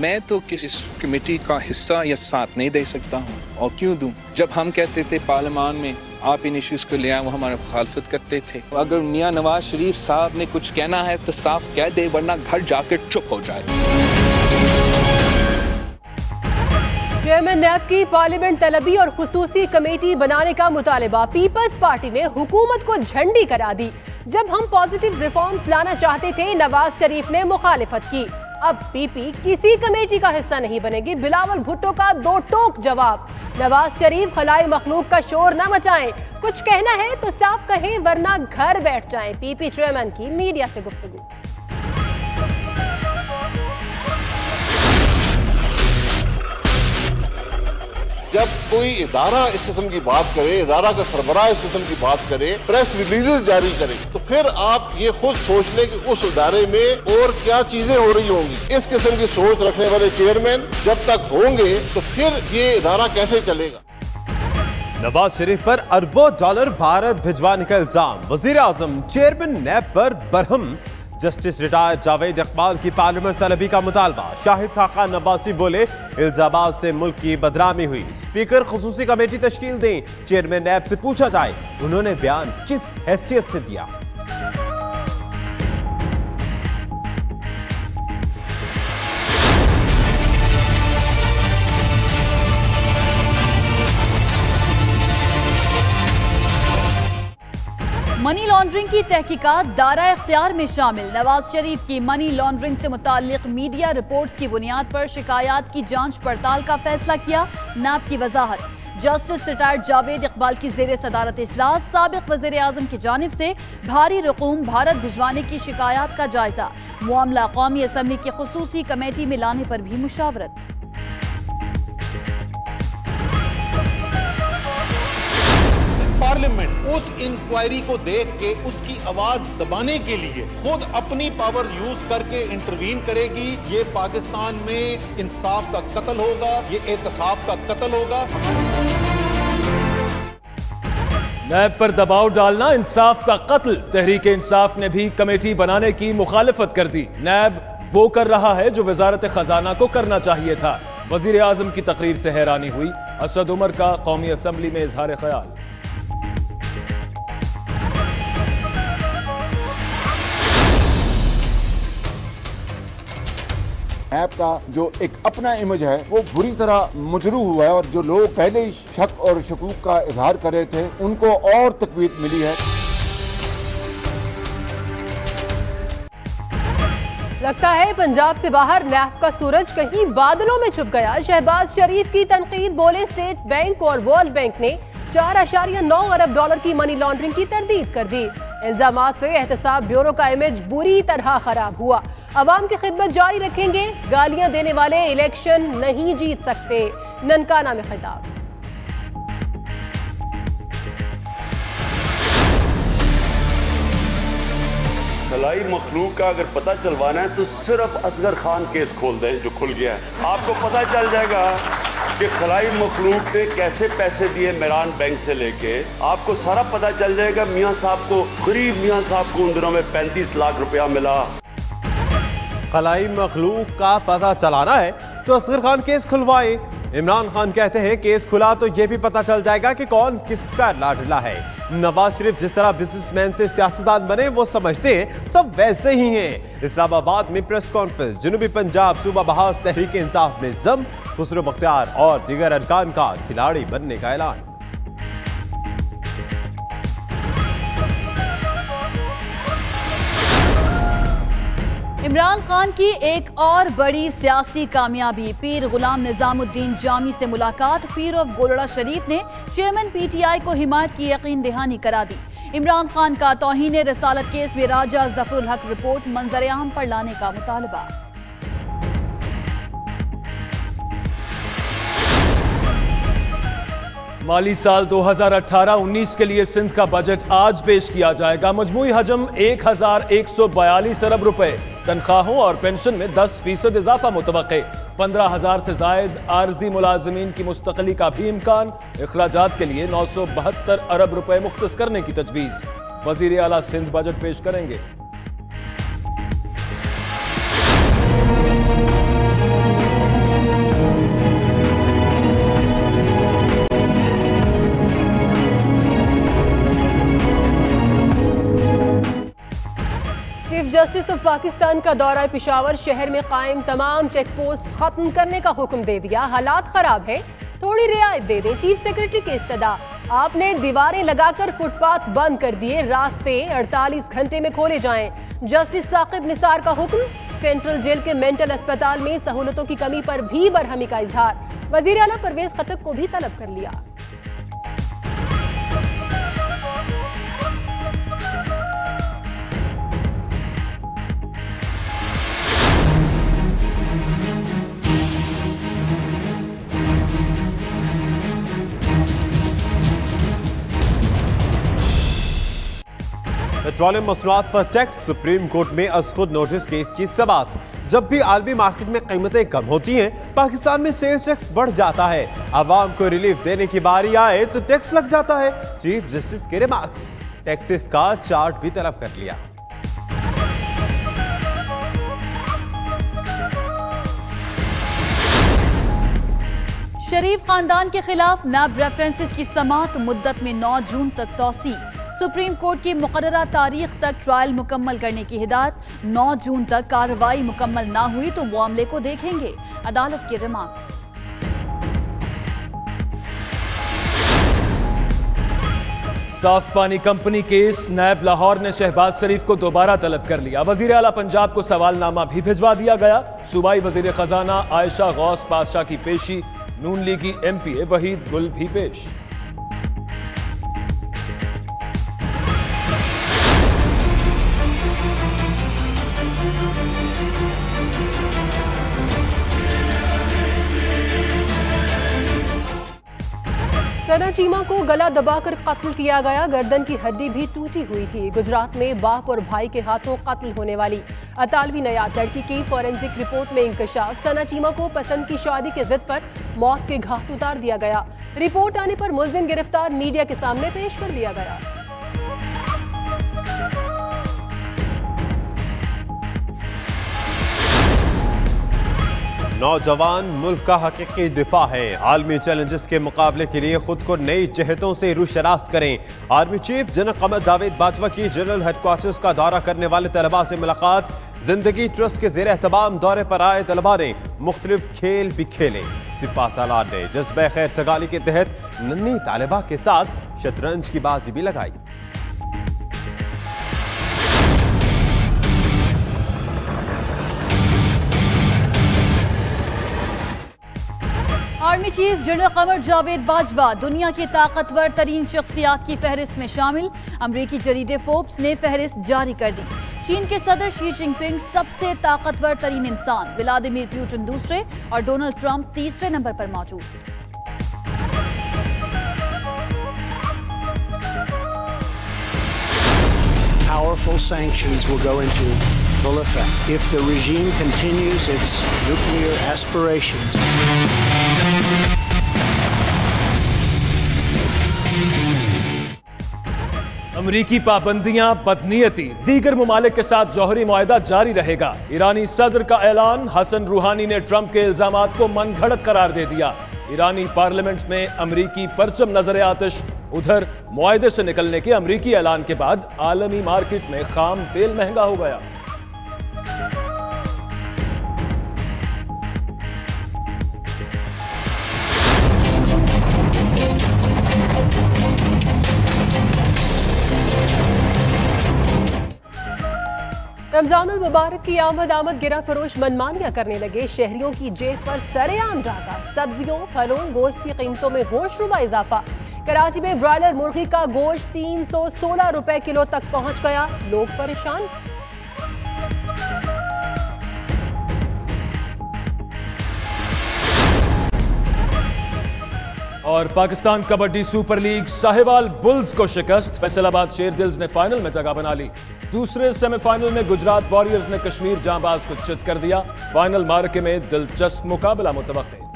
میں تو کسی کمیٹی کا حصہ یا ساتھ نہیں دے سکتا ہوں؟ اور کیوں دوں؟ جب ہم کہتے تھے پارلیمان میں آپ ان ایشوز کو لے آئیں، وہ ہمارا مخالفت کرتے تھے۔ اگر میاں نواز شریف صاحب نے کچھ کہنا ہے تو صاف کہہ دے، ورنہ گھر جا کے چپ ہو جائے۔ چیئرمین نیب کی پارلیمنٹ طلبی اور خصوصی کمیٹی بنانے کا مطالبہ۔ پیپلز پارٹی نے حکومت کو جھنڈی کرا دی۔ جب ہم پازیٹیو ریفارمز لانا چاہتے تھے، نواز شریف نے مخالفت کی۔ اب پی پی کسی کمیٹی کا حصہ نہیں بنے گی۔ بلاول بھٹو کا دو ٹوک جواب۔ نواز شریف خلائی مخلوق کا شور نہ مچائیں۔ کچھ کہنا ہے تو صاف کہیں ورنہ گھر بیٹھ جائیں۔ پی پی چیئرمین کی میڈیا سے گفتگو۔ جب کوئی ادارہ اس قسم کی بات کرے، ادارہ کا سربراہ اس قسم کی بات کرے پریس ریلیزز جاری کرے، تو پھر آپ یہ خود سوچ لیں کہ اس ادارے میں اور کیا چیزیں ہو رہی ہوں گی۔ اس قسم کی سوچ رکھنے والے چیئرمین جب تک ہوں گے، تو پھر یہ ادارہ کیسے چلے گا؟ نواز شریف پر اربوں ڈالر بھارت بھجوانے کا الزام۔ وزیر اعظم چیئرمین نیب پر برہم۔ جسٹس ریٹائر جاوید اقبال کی پارلیمنٹ طلبی کا مطالبہ۔ شاہد خاقان نباسی بولے، الزامات سے ملک کی بدرامی ہوئی۔ سپیکر خصوصی کمیٹی تشکیل دیں، چیئرمین نیب سے پوچھا جائے، انہوں نے بیان کس حیثیت سے دیا؟ منی لانڈرنگ کی تحقیقات دارہ اختیار میں شامل۔ نواز شریف کی منی لانڈرنگ سے متعلق میڈیا رپورٹس کی بنیاد پر شکایات کی جانچ پڑتال کا فیصلہ کیا نیب کی وضاحت۔ جسٹس ریٹائرڈ جاوید اقبال کی زیر صدارت اجلاس سابق وزیر اعظم کی جانب سے بھاری رقوم بھارت بھجوانے کی شکایات کا جائزہ۔ معاملہ قومی اسمبلی کی خصوصی کمیٹی میں لانے پر بھی مشاورت۔ اس انکوائری کو دیکھ کے اس کی آواز دبانے کے لیے خود اپنی پاور یوز کر کے انٹروین کرے گی۔ یہ پاکستان میں انصاف کا قتل ہوگا، یہ احتساب کا قتل ہوگا۔ نیب پر دباؤ ڈالنا انصاف کا قتل۔ تحریک انصاف نے بھی کمیٹی بنانے کی مخالفت کر دی۔ نیب وہ کر رہا ہے جو وزارت خزانہ کو کرنا چاہیے تھا۔ وزیر اعظم کی تقریر سے حیرانی ہوئی۔ اسد عمر کا قومی اسمبلی میں اظہار خیال۔ ایپ کا جو ایک اپنا امیج ہے، وہ بری طرح مجروح ہوا ہے اور جو لوگ پہلے ہی شک اور شکوک کا اظہار کر رہے تھے، ان کو اور تقویت ملی ہے۔ لگتا ہے پنجاب سے باہر نیب کا سورج کہیں بادلوں میں چھپ گیا۔ شہباز شریف کی تنقید بولے اسٹیٹ بینک اور ورلڈ بینک نے چار اشاریہ نو ارب ڈالر کی منی لانڈرنگ کی تردید کر دی۔ الزامات سے احتساب بیورو کا امیج بری طرح خراب ہوا۔ عوام کی خدمت جاری رکھیں گے۔ گالیاں دینے والے الیکشن نہیں جیت سکتے۔ ننکانہ میں خطاب۔ خلائی مخلوق کا اگر پتہ چلوانا ہے تو صرف اصغر خان کیس کھول دیں جو کھل گیا ہے۔ آپ کو پتہ چل جائے گا کہ خلائی مخلوق نے کیسے پیسے دیے میران بینک سے لے کے۔ آپ کو سارا پتہ چل جائے گا۔ میاں صاحب کو، غریب میاں صاحب کو ان دنوں میں پینتیس لاکھ روپیہ ملا۔ خلائی مخلوق کا پتہ چلانا ہے تو اصغر خان کیس کھلوائیں۔ عمران خان کہتے ہیں کیس کھلا تو یہ بھی پتہ چل جائے گا کہ کون کس کا لاڈلا ہے۔ نواز شریف جس طرح بزنس مین سے سیاستدان بنے وہ سمجھتے ہیں، سب ویسے ہی ہیں۔ اسلام آباد میں پریس کانفرنس جنوبی پنجاب صوبہ بحاث تحریک انصاف میں زم خسرو بختیار اور دیگر ارکان کا کھلاڑی بننے کا اعلان۔ عمران خان کی ایک اور بڑی سیاسی کامیابی، پیر غلام نظام الدین جامی سے ملاقات، پیر آف گولڑا شریف نے چیئرمین پی ٹی آئی کو حمایت کی یقین دہانی کرا دی۔ عمران خان کا توہین رسالت کیس میں راجہ ظفر الحق رپورٹ منظر عام پر لانے کا مطالبہ۔ مالی سال دو ہزار اٹھارہ انیس کے لیے سندھ کا بجٹ آج پیش کیا جائے گا۔ مجموعی حجم ایک ہزار ایک سو بیالیس ارب روپے۔ تنخواہوں اور پینشن میں دس فیصد اضافہ متوقع۔ پندرہ ہزار سے زائد عارضی ملازمین کی مستقلی کا بھی امکان۔ اخراجات کے لیے نو سو بہتر ارب روپے مختص کرنے کی تجویز۔ وزیر اعلیٰ سندھ بجٹ پیش کریں گے۔ چیف جسٹس آف پاکستان کا دورہ پشاور شہر میں قائم تمام چیک پوسٹ ختم کرنے کا حکم دے دیا۔ حالات خراب ہیں، تھوڑی رعایت دے دیں۔ چیف سیکرٹری کے استدا آپ نے دیواریں لگا کر فٹ پاتھ بند کر دیے۔ راستے اڑتالیس گھنٹے میں کھولے جائیں۔ جسٹس ثاقب نثار کا حکم۔ سینٹرل جیل کے مینٹل اسپتال میں سہولتوں کی کمی پر بھی برہمی کا اظہار۔ وزیر اعلیٰ پرویز خٹک کو بھی طلب کر لیا۔ پیٹرولیم مصنوعات پر ٹیکس سپریم کورٹ میں از خود نوٹس کیس کی سبات جب بھی عالمی مارکیٹ میں قیمتیں کم ہوتی ہیں، پاکستان میں سیلز ٹیکس بڑھ جاتا ہے۔ عوام کو ریلیف دینے کی باری آئے تو ٹیکس لگ جاتا ہے۔ چیف جسٹس کے ریمارکس۔ ٹیکسز کا چارٹ بھی طلب کر لیا۔ شریف خاندان کے خلاف نیب ریفرنسز کی سماعت مدت میں نو جون تک توسیع۔ سپریم کورٹ کی مقررہ تاریخ تک ٹرائل مکمل کرنے کی ہدایت، نو جون تک کارروائی مکمل نہ ہوئی تو معاملے کو دیکھیں گے۔ عدالت کے ریمارکس۔ صاف پانی کمپنی کیس نیب لاہور نے شہباز شریف کو دوبارہ طلب کر لیا۔ وزیر اعلیٰ پنجاب کو سوال نامہ بھی بھجوا دیا گیا۔ صوبائی وزیر خزانہ عائشہ غوث بادشاہ کی پیشی، نون لیگی ایم پی اے وحید گل بھی پیش۔ چیما کو گلا دبا کر قتل کیا گیا۔ گردن کی ہڈی بھی ٹوٹی ہوئی تھی۔ گجرات میں باپ اور بھائی کے ہاتھوں قتل ہونے والی۔ اطالوی نیاد لڑکی کی فورنزک رپورٹ میں انکشاف۔ سنا چیما کو پسند کی شادی کے ضد پر موت کے گھاٹ اتار دیا گیا۔ رپورٹ آنے پر ملزم گرفتار میڈیا کے سامنے پیش کر دیا گیا۔ نوجوان ملک کا حقیقی دفاع ہے۔ عالمی چیلنجز کے مقابلے کے لیے خود کو نئی جہتوں سے روشراس کریں۔ Army chief general Qamar Javed Bajwa کی جنرل ہیڈ کوارٹرز کا دورہ کرنے والے طلباء سے ملاقات۔ زندگی ٹرسٹ کے زیر اہتمام دورے پر آئے طلباء نے مختلف کھیل بھی کھیلے۔ سپاہ سالار نے جذبہ خیر سگالی کے تحت ننی طالبہ کے ساتھ شطرنج کی بازی بھی لگائی۔ Army chief general Qamar Javed Bajwa دنیا کی طاقتور ترین شخصیات کی فہرست میں شامل۔ امریکی جریدے فوربس نے فہرست جاری کر دی۔ چین کے صدر شی جن پنگ سب سے طاقتور ترین انسان۔ ولادیمیر پیوٹن دوسرے اور ڈونلڈ ٹرمپ تیسرے نمبر پر موجود۔ Powerful sanctions will go into full effect if the regime continues its nuclear aspirations. امریکی پابندیاں بدنیتی، دیگر ممالک کے ساتھ جوہری معاہدہ جاری رہے گا۔ ایرانی صدر کا اعلان، حسن روحانی نے ٹرمپ کے الزامات کو من گھڑت قرار دے دیا۔ ایرانی پارلیمنٹ میں امریکی پرچم نظر آتش، ادھر معاہدے سے نکلنے کے امریکی اعلان کے بعد عالمی مارکیٹ میں خام تیل مہنگا ہو گیا۔ رمضان المبارک کی آمد آمد گرا فروش منمانیاں کرنے لگے۔ شہریوں کی جیب پر سرے عام ڈاکہ سبزیوں، پھلوں، گوشت کی قیمتوں میں ہوش ربا اضافہ۔ کراچی میں برائلر مرغی کا گوشت تین سو سولہ روپے کلو تک پہنچ گیا۔ لوگ پریشان۔ اور Pakistan kabaddi super league Sahiwal bulls کو شکست۔ فیصل آباد شیر دلز نے فائنل میں جگہ بنا لی۔ دوسرے سیمی فائنل میں گجرات واریئرز نے کشمیر جاں باز کو چت کر دیا۔ فائنل مارکے میں دلچسپ مقابلہ متوقع۔